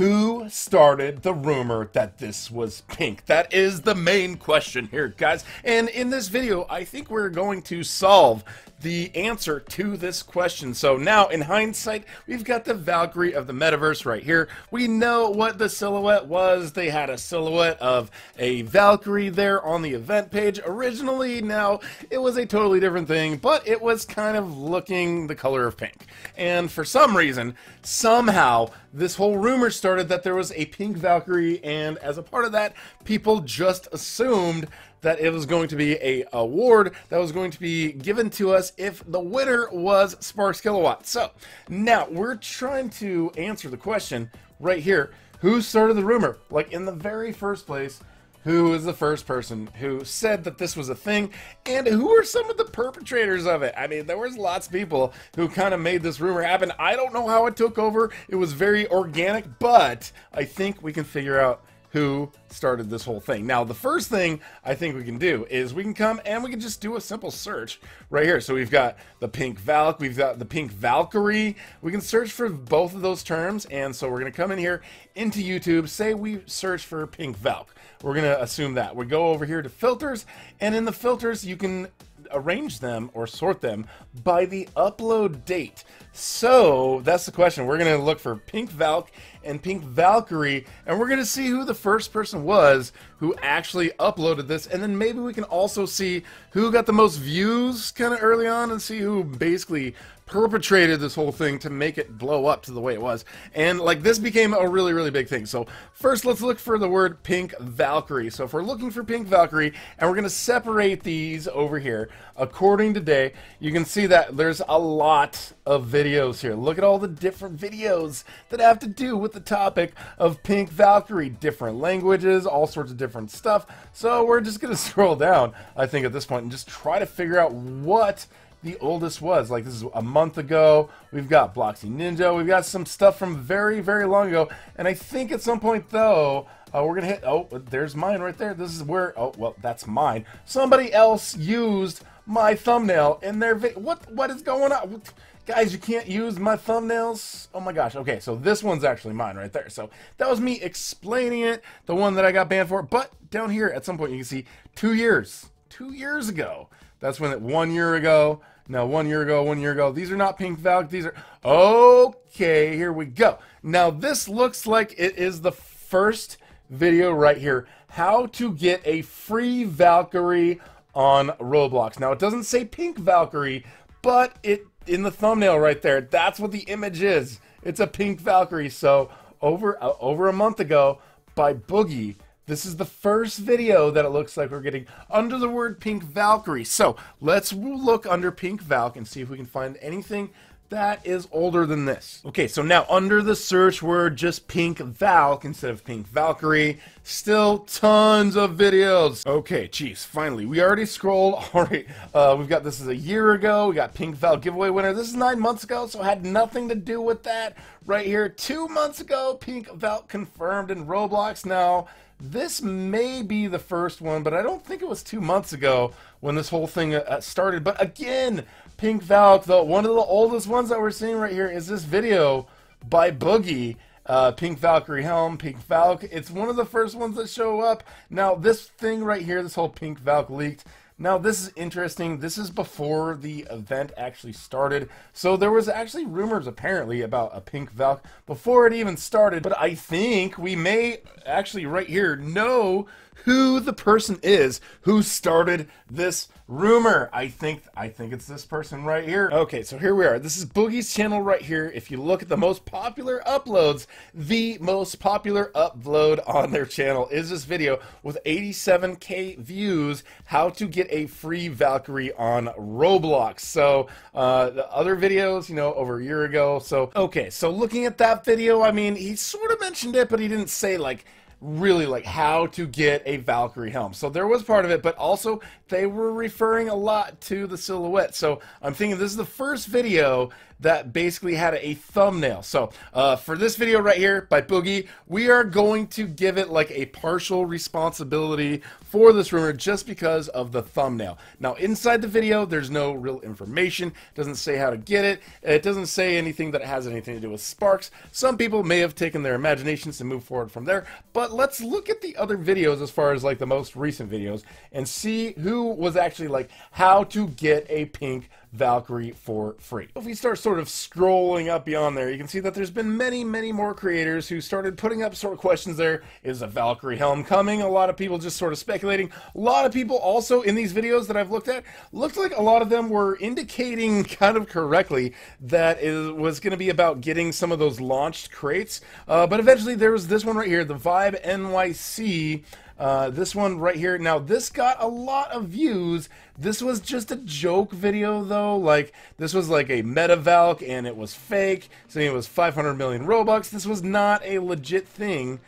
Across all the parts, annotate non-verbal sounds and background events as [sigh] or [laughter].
Who started the rumor that this was pink? That is the main question here, guys. And in this video, I think we're going to solve the answer to this question. So now, in hindsight, we've got the Valkyrie of the metaverse right here. We know what the silhouette was. They had a silhouette of a Valkyrie there on the event page originally. Now, it was a totally different thing, but it was kind of looking the color of pink. And for some reason, somehow, this whole rumor started that there was a pink Valkyrie, and as a part of that, people just assumed that it was going to be a award that was going to be given to us if the winner was Sparks Kilowatt. So now we're trying to answer the question right here: Who started the rumor? Like in the very first place, who is the first person who said that this was a thing and who are some of the perpetrators of it. I mean there was lots of people who kind of made this rumor happen. I don't know how it took over. It was very organic but i think we can figure out who started this whole thing. Now, the first thing I think we can do is we can come and we can just do a simple search right here. So we've got the pink Valk, we've got the pink Valkyrie. We can search for both of those terms. And so we're to come in here into YouTube, say we search for pink Valk. We're to assume that. We go over here to filters, and in the filters, you can arrange them or sort them by the upload date. So that's the question. We're going to look for Pink Valk and Pink Valkyrie, and we're going to see who the first person was who actually uploaded this, and then maybe we can also see who got the most views kind of early on and see who basically perpetrated this whole thing to make it blow up to the way it was. And like this became a really, really big thing. So first let's look for the word Pink Valkyrie. So if we're looking for Pink Valkyrie and we're going to separate these over here, according to Day, you can see that there's a lot of videos here. Look at all the different videos that have to do with the topic of Pink Valkyrie. Different languages, all sorts of different stuff. So we're just going [laughs] to scroll down, I think, at this point and just try to figure out what the oldest was. Like this is a month ago. We've got Bloxy Ninja. We've got some stuff from very, very long ago. And I think at some point though, uh, we're gonna hit. Oh, there's mine right there. This is where. Oh, well, that's mine. Somebody else used my thumbnail in their video. What? What is going on? What? Guys, you can't use my thumbnails. Oh my gosh. Okay, so this one's actually mine right there. So that was me explaining it, the one that I got banned for. But down here at some point you can see two years, two years ago. That's when it one year ago. Now, one year ago, one year ago. These are not pink Valk. These are okay. Here we go. Now, this looks like it is the first video right here. How to get a free Valkyrie on Roblox. Now, it doesn't say pink Valkyrie, but it in the thumbnail right there. That's what the image is. It's a pink Valkyrie. So over uh, over a month ago by Boogie this is the first video that it looks like we're getting under the word Pink Valkyrie. So let's look under Pink Valk and see if we can find anything that is older than this. Okay, so now under the search word, just Pink Valk instead of Pink Valkyrie. Still tons of videos. Okay, Chiefs, finally, we already scrolled. [laughs] All right, uh, we've got this is a year ago. We got Pink Valk giveaway winner. This is nine months ago, so had nothing to do with that. Right here, two months ago, Pink Valk confirmed in Roblox. Now, this may be the first one, but I don't think it was two months ago when this whole thing uh, started. But again, Pink Valk, though, one of the oldest ones that we're seeing right here is this video by Boogie. Uh, Pink Valkyrie helm, Pink Valk. It's one of the first ones that show up. Now, this thing right here, this whole Pink Valk leaked, now, this is interesting. This is before the event actually started. So there was actually rumors, apparently, about a pink Valk before it even started. But I think we may actually right here know who the person is who started this rumor. I think I think it's this person right here. Okay, so here we are. This is Boogie's channel right here. If you look at the most popular uploads, the most popular upload on their channel is this video with 87k views, how to get a free Valkyrie on Roblox. So, uh, the other videos, you know, over a year ago. So, okay, so looking at that video, I mean, he sort of mentioned it, but he didn't say like really like how to get a Valkyrie helm. So there was part of it, but also they were referring a lot to the silhouette. So I'm thinking this is the first video that basically had a thumbnail. So uh, for this video right here by Boogie, we are going to give it like a partial responsibility for this rumor just because of the thumbnail. Now inside the video, there's no real information. It doesn't say how to get it. It doesn't say anything that has anything to do with Sparks. Some people may have taken their imaginations and moved forward from there, but let's look at the other videos as far as like the most recent videos and see who was actually like how to get a pink Valkyrie for free. If we start sort of scrolling up beyond there, you can see that there's been many, many more creators who started putting up sort of questions there. Is a Valkyrie helm coming? A lot of people just sort of speculating. A lot of people also in these videos that I've looked at, looked like a lot of them were indicating [laughs] kind of correctly that it was going to be about getting some of those launched crates. Uh, but eventually there was this one right here, the Vibe NYC uh, this one right here. Now, this got a lot of views. This was just a joke video, though. Like, this was like a meta Valk, and it was fake, saying it was 500 million Robux. This was not a legit thing.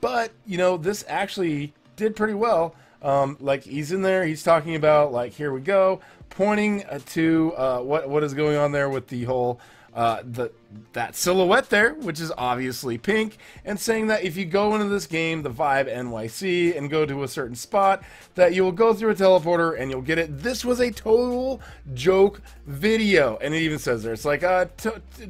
But, you know, this actually did pretty well. Um, like, he's in there, he's talking about, like, here we go, pointing to uh, what what is going on there with the whole uh, the that silhouette there, which is obviously pink, and saying that if you go into this game, the Vibe NYC, and go to a certain spot, that you will go through a teleporter and you'll get it. This was a total joke video, and it even says there, it's like a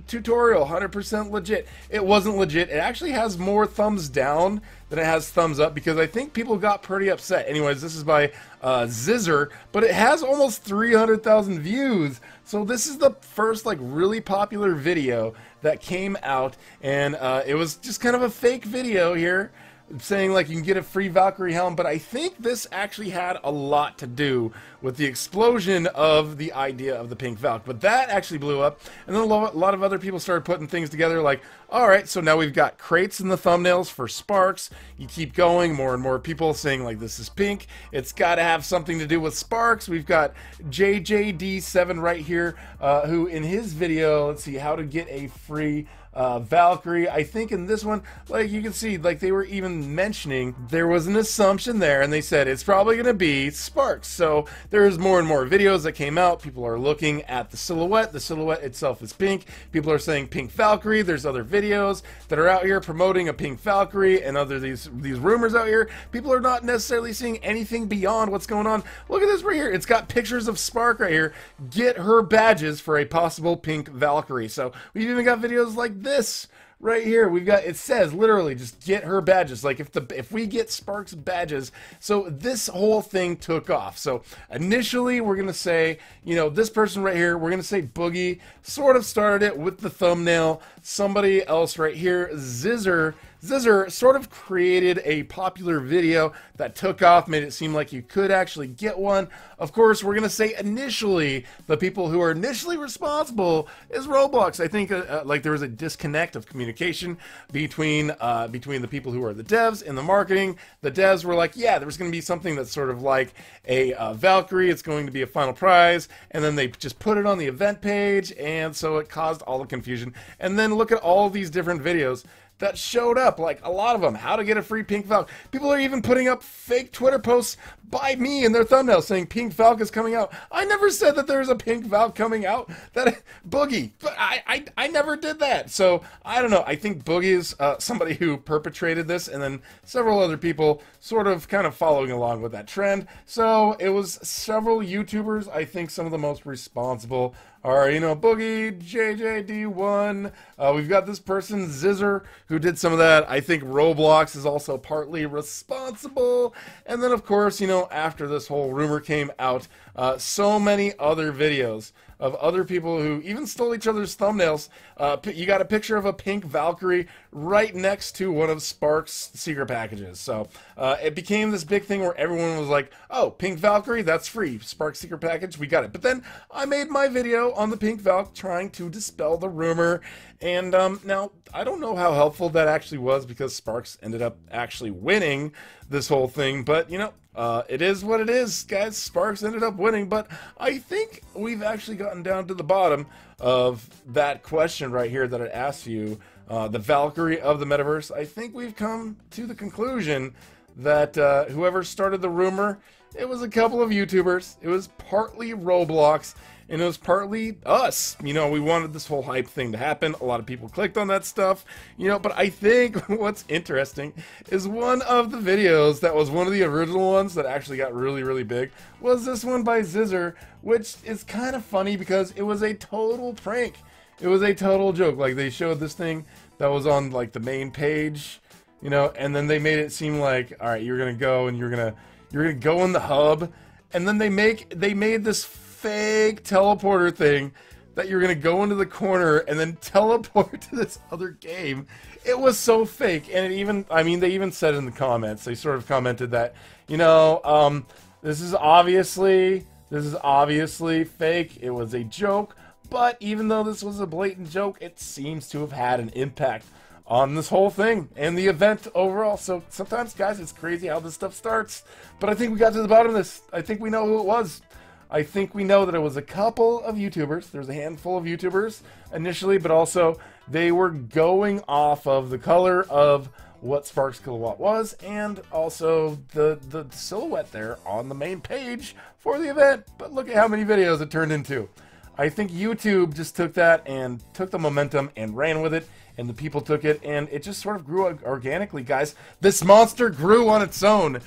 tutorial, 100% legit. It wasn't legit. It actually has more thumbs down than it has thumbs up because I think people got pretty upset. Anyways, this is by uh, Zizzer, but it has almost 300,000 views. So this is the first like really popular video that came out, and uh, it was just kind of a fake video here saying like you can get a free Valkyrie helm, but I think this actually had a lot to do with the explosion of the idea of the pink Valk. But that actually blew up, and then a lot of other people started putting things together like, all right, so now we've got crates in the thumbnails for Sparks. You keep going, more and more people saying like this is pink. It's got to have something to do with Sparks. We've got JJD7 right here, uh, who in his video, let's see, how to get a free uh, Valkyrie. I think in this one, like you can see, like they were even mentioning there was an assumption there, and they said it's probably going to be Sparks. So there's more and more videos that came out. People are looking at the silhouette. The silhouette itself is pink. People are saying pink Valkyrie. There's other videos that are out here promoting a pink Valkyrie and other these these rumors out here. People are not necessarily seeing anything beyond what's going on. Look at this right here. It's got pictures of Spark right here. Get her badges for a possible pink Valkyrie. So we've even got videos like this right here. We've got it says literally just get her badges. Like if the if we get sparks badges so this whole thing took off. So initially we're gonna say you know this person right here we're gonna say boogie. Sort of started it with the thumbnail. Somebody else right here zizzer Zizzer sort of created a popular video that took off, made it seem like you could actually get one. Of course, we're going to say initially, the people who are initially responsible is Roblox. I think uh, uh, like there was a disconnect of communication between uh, between the people who are the devs and the marketing. The devs were like, yeah, there's going to be something that's sort of like a uh, Valkyrie. It's going to be a final prize. And then they just put it on the event page. And so it caused all the confusion. And then look at all these different videos that showed up, like a lot of them. How to get a free Pink Valk. People are even putting up fake Twitter posts by me in their thumbnail saying Pink Valk is coming out. I never said that there's a Pink Valk coming out. That Boogie, but I, I, I never did that. So I don't know. I think Boogie is uh, somebody who perpetrated this, and then several other people sort of kind of following along with that trend. So it was several YouTubers. I think some of the most responsible are, you know, Boogie, JJD1. Uh, we've got this person, Zizzer, who did some of that. I think Roblox is also partly responsible. And then, of course, you know, after this whole rumor came out, uh, so many other videos of other people who even stole each other's thumbnails. Uh, you got a picture of a pink Valkyrie right next to one of Spark's secret packages. So uh, it became this big thing where everyone was like, oh, pink Valkyrie, that's free. Spark secret package, we got it. But then I made my video on the pink Valk trying to dispel the rumor. And um, now, I don't know how helpful that actually was because Sparks ended up actually winning this whole thing. But, you know, uh, it is what it is, guys. Sparks ended up winning, but I think we've actually gotten down to the bottom of that question right here that I asked you. Uh, the Valkyrie of the metaverse. I think we've come to the conclusion that uh, whoever started the rumor, it was a couple of YouTubers. It was partly Roblox, and it was partly us. You know, we wanted this whole hype thing to happen. A lot of people clicked on that stuff, you know, but I think [laughs] what's interesting is one of the videos that was one of the original ones that actually got really, really big was this one by Zizzer, which is kind of funny because it was a total prank. It was a total joke. Like, they showed this thing that was on, like, the main page, you know, and then they made it seem like, all right, you're going to go and you're going to, you're going to go in the hub, and then they make, they made this fake teleporter thing that you're to go into the corner and then teleport [laughs] to this other game. It was so fake. And it even, I mean, they even said in the comments, they sort of commented that, you know, um, this is obviously, this is obviously fake. It was a joke. But even though this was a blatant joke, it seems to have had an impact on this whole thing and the event overall. So sometimes, guys, it's crazy how this stuff starts. But I think we got to the bottom of this. I think we know who it was. I think we know that it was a couple of YouTubers. There's a handful of YouTubers initially, but also they were going off of the color of what Sparks Kilowatt was and also the the silhouette there on the main page for the event. But look at how many videos it turned into. I think YouTube just took that and took the momentum and ran with it, and the people took it, and it just sort of grew organically, guys. This monster grew on its own,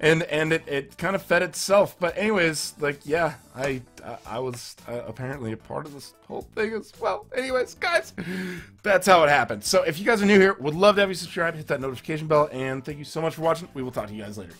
and and it, it kind of fed itself. But anyways, like yeah, I I was uh, apparently a part of this whole thing as well. Anyways, guys, that's how it happened. So if you guys are new here, would love to have you subscribe, hit that notification bell, and thank you so much for watching. We will talk to you guys later.